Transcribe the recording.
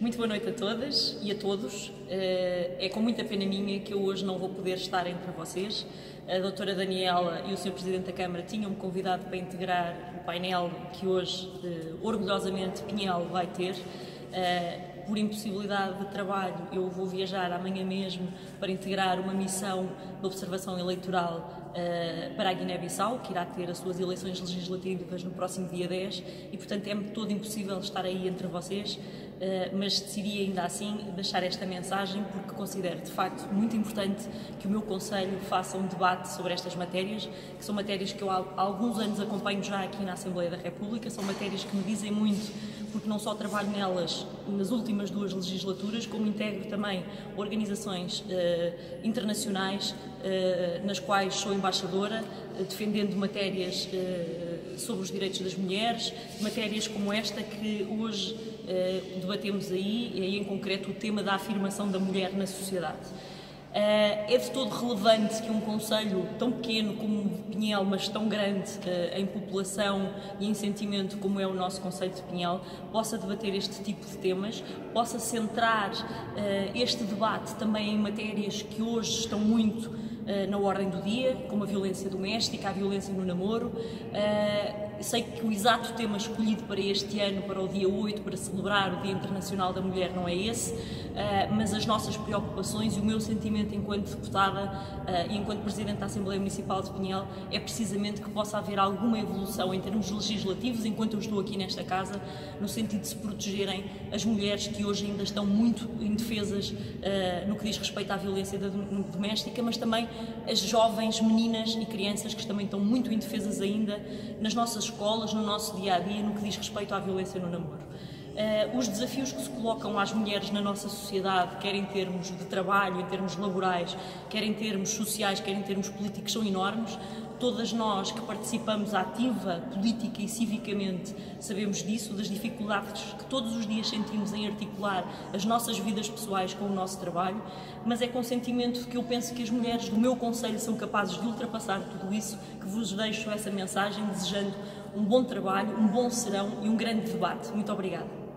Muito boa noite a todas e a todos. Eh, é com muita pena minha que eu hoje não vou poder estar entre vocês. A doutora Daniela e o Sr. Presidente da Câmara tinham-me convidado para integrar o painel que hoje, eh, orgulhosamente, Pinhel vai ter. Eh, por impossibilidade de trabalho, eu vou viajar amanhã mesmo para integrar uma missão de observação eleitoral uh, para a Guiné-Bissau, que irá ter as suas eleições legislativas no próximo dia 10, e portanto é-me todo impossível estar aí entre vocês, uh, mas decidi ainda assim deixar esta mensagem porque considero de facto muito importante que o meu Conselho faça um debate sobre estas matérias, que são matérias que eu há alguns anos acompanho já aqui na Assembleia da República, são matérias que me dizem muito porque não só trabalho nelas nas últimas duas legislaturas, como integro também organizações uh, internacionais uh, nas quais sou embaixadora, uh, defendendo matérias sobre os direitos das mulheres, matérias como esta que hoje debatemos aí, e em concreto o tema da afirmação da mulher na sociedade. Uh, é de todo relevante que um Conselho tão pequeno como Pinhel, mas tão grande uh, em população e em sentimento como é o nosso Conselho de Pinhel, possa debater este tipo de temas, possa centrar uh, este debate também em matérias que hoje estão muito na ordem do dia, como a violência doméstica, a violência no namoro. Sei que o exato tema escolhido para este ano, para o dia 8, para celebrar o Dia Internacional da Mulher, não é esse, mas as nossas preocupações e o meu sentimento enquanto deputada e enquanto Presidente da Assembleia Municipal de Pinhel, é precisamente que possa haver alguma evolução em termos legislativos, enquanto eu estou aqui nesta casa, no sentido de se protegerem as mulheres que hoje ainda estão muito indefesas no que diz respeito à violência doméstica, mas também as jovens meninas e crianças que também estão muito indefesas ainda nas nossas escolas, no nosso dia a dia, no que diz respeito à violência no namoro. Uh, os desafios que se colocam às mulheres na nossa sociedade, quer em termos de trabalho, em termos laborais, quer em termos sociais, quer em termos políticos, são enormes. Todas nós que participamos ativa, política e civicamente sabemos disso, das dificuldades que todos os dias sentimos em articular as nossas vidas pessoais com o nosso trabalho, mas é com sentimento que eu penso que as mulheres do meu Conselho são capazes de ultrapassar tudo isso, que vos deixo essa mensagem, desejando um bom trabalho, um bom serão e um grande debate. Muito obrigada.